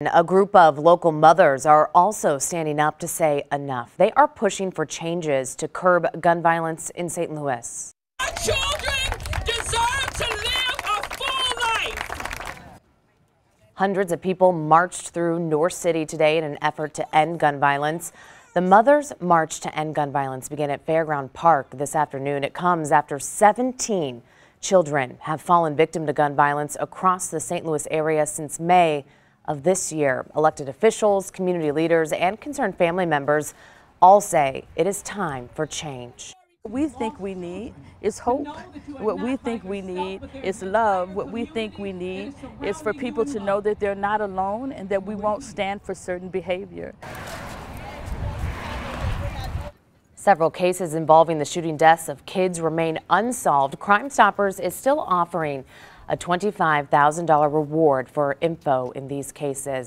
A group of local mothers are also standing up to say enough. They are pushing for changes to curb gun violence in St. Louis. Our children deserve to live a full life. Hundreds of people marched through North City today in an effort to end gun violence. The Mothers March to End Gun Violence began at Fairground Park this afternoon. It comes after 17 children have fallen victim to gun violence across the St. Louis area since May of this year. Elected officials, community leaders, and concerned family members all say it is time for change. What we think we need is hope. What we think we need is love. What we think we need is for people to know that they're not alone and that we won't stand for certain behavior. Several cases involving the shooting deaths of kids remain unsolved. Crime Stoppers is still offering a $25,000 reward for info in these cases.